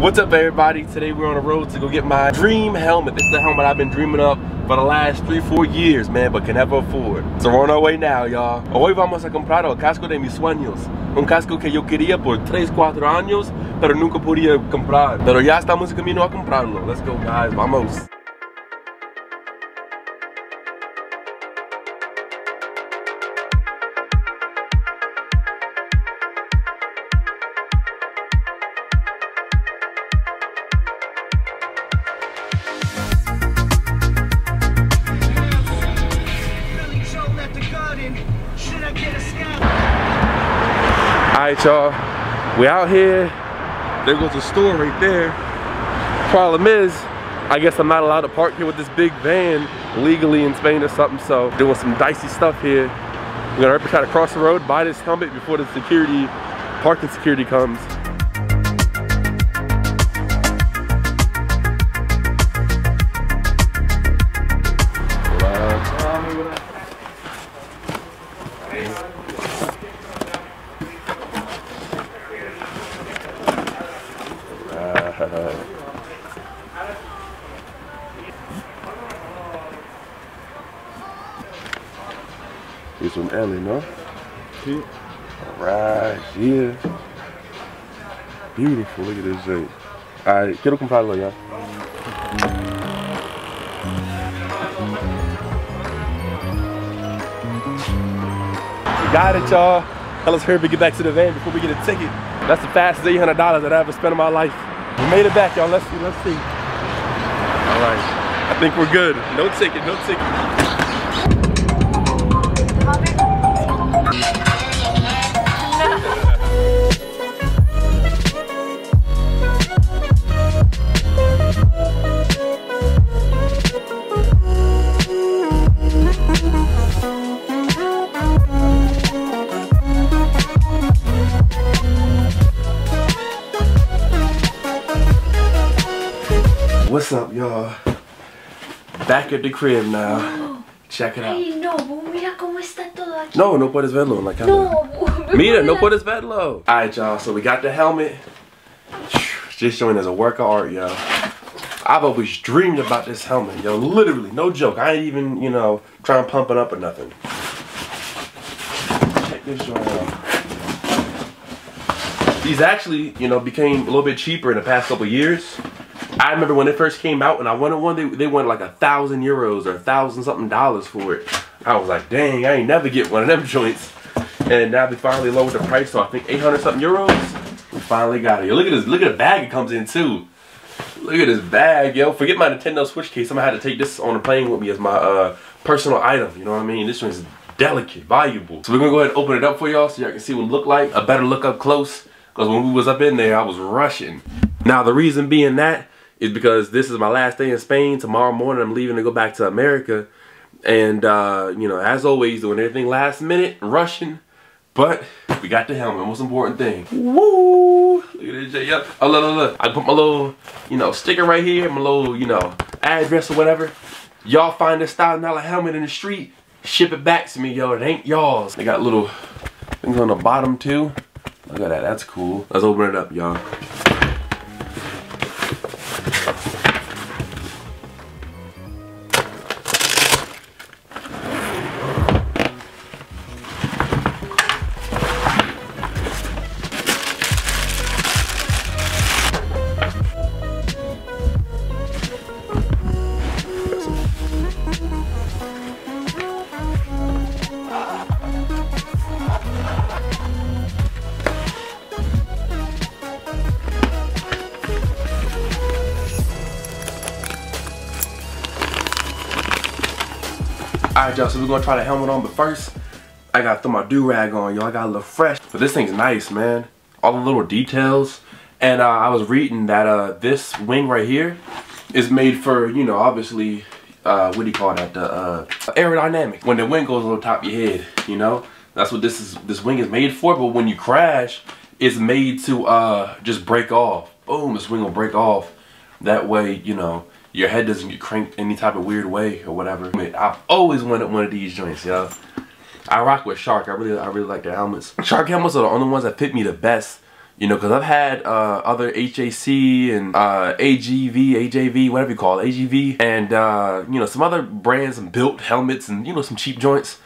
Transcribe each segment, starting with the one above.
What's up everybody? Today we're on the road to go get my dream helmet. This is the helmet I've been dreaming of for the last three, four years, man, but can never afford. So we're on our way now, y'all. Hoy vamos a comprar el casco de mis sueños. Un casco que yo quería por 3, 4 años, pero nunca podía comprar. Pero ya estamos camino a comprarlo. Let's go, guys. Vamos. Alright y'all, we out here. There goes the store right there. Problem is, I guess I'm not allowed to park here with this big van legally in Spain or something, so doing some dicey stuff here. We're gonna try to cross the road, buy this helmet before the security, parking security comes. Un L, ¿no? Sí. Alright, yeah. Beautiful, look at this thing. Alright, quiero comprarlo ya. We got it, y'all. Now let's hurry up and get back to the van before we get a ticket. That's the fastest $800 that I ever spent in my life. We made it back, y'all. Let's see, let's see. All right, I think we're good. No ticket, no ticket. What's up, y'all? Back at the crib now. Check it out. Ay, no, mira cómo está todo aquí. No, no puedes verlo cámara. No, Mira, no puedes verlo. Alright, y'all, so we got the helmet. Just showing as a work of art, y'all. I've always dreamed about this helmet, yo. Literally, no joke. I ain't even, you know, trying to pump it up or nothing. Check this joint out. These actually, you know, became a little bit cheaper in the past couple years. I remember when it first came out and I wanted one, they, they went like a thousand euros or a thousand something dollars for it. I was like, dang, I ain't never get one of them joints. And now they finally lowered the price to I think 800 something euros. We finally got it. Yo, look at this, look at the bag it comes in too. Look at this bag, yo. Forget my Nintendo Switch case. I'm gonna have to take this on the plane with me as my uh, personal item. You know what I mean? This one's delicate, valuable. So we're gonna go ahead and open it up for y'all so y'all can see what it look like. A better look up close. Cause when we was up in there, I was rushing. Now the reason being that is because this is my last day in Spain. Tomorrow morning I'm leaving to go back to America. And uh, you know, as always, doing everything last minute, rushing. But we got the helmet, most important thing. Woo! Look at this shit, yep. Oh, look, look, look. I put my little, you know, sticker right here, my little, you know, address or whatever. Y'all find this thousand dollar helmet in the street, ship it back to me, yo. It ain't y'all's. They got little things on the bottom too. Look at that, that's cool. Let's open it up, y'all. Alright, y'all, so we're gonna try the helmet on, but first, I gotta throw my do-rag on, y'all. I got a little fresh. But this thing's nice, man. All the little details. And uh, I was reading that uh, this wing right here is made for, you know, obviously, uh, what do you call that? The uh, aerodynamic. When the wing goes on top of your head, you know? That's what this is. This wing is made for, but when you crash, it's made to uh, just break off. Boom, this wing will break off. That way, you know, your head doesn't get cranked any type of weird way or whatever. I mean, I've always wanted one of these joints, yo. I rock with Shark. I really, I really like their helmets. Shark helmets are the only ones that fit me the best. You know, because I've had uh, other HJC and uh, AGV, AJV, whatever you call it, AGV, and uh, you know some other brands and built helmets and you know some cheap joints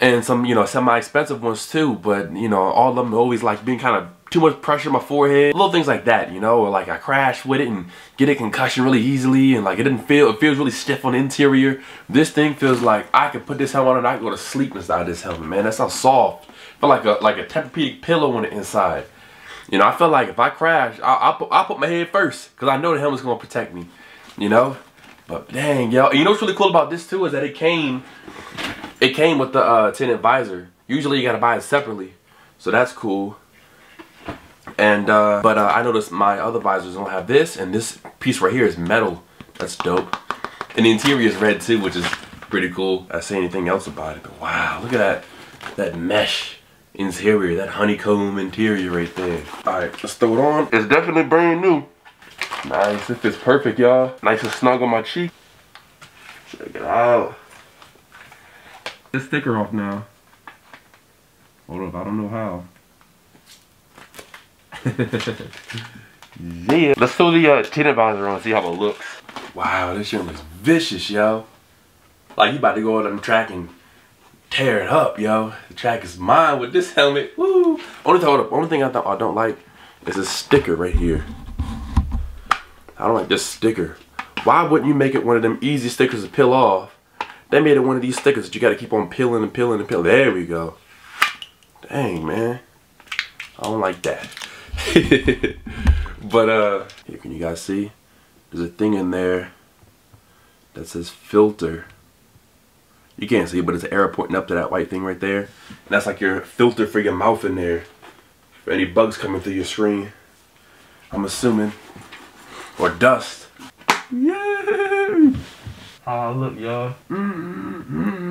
and some you know semi-expensive ones too. But you know all of them always like being kind of too much pressure on my forehead, little things like that, you know, or like I crash with it and get a concussion really easily and like it didn't feel, it feels really stiff on the interior. This thing feels like I could put this helmet on and I can go to sleep inside this helmet, man. That's how soft. feel like a like a Tempur-Pedic pillow on the inside. You know, I feel like if I crash, I'll, I'll, put, I'll put my head first because I know the helmet's going to protect me, you know? But dang, yo. You know what's really cool about this too is that it came, it came with the uh, tinted visor. Usually you got to buy it separately. So that's cool. And, uh, but uh, I noticed my other visors don't have this, and this piece right here is metal. That's dope. And the interior is red too, which is pretty cool. I say anything else about it, but wow, look at that, that mesh interior, that honeycomb interior right there. All right, let's throw it on. It's definitely brand new. Nice, it fits perfect, y'all. Nice and snug on my cheek. Check it out. The sticker off now. Hold up, I don't know how. yeah. Let's throw the uh, tinted visor on and see how it looks. Wow, this shit looks vicious, yo. Like you about to go on the track and tear it up, yo. The track is mine with this helmet. Woo! Only, hold only thing I, I don't like is this sticker right here. I don't like this sticker. Why wouldn't you make it one of them easy stickers to peel off? They made it one of these stickers that you gotta keep on peeling and peeling and peeling. There we go. Dang, man. I don't like that. but uh here can you guys see? There's a thing in there that says filter. You can't see it but it's an arrow pointing up to that white thing right there. And that's like your filter for your mouth in there. For any bugs coming through your screen. I'm assuming. Or dust. Yeah Oh, look, y'all. mm -hmm.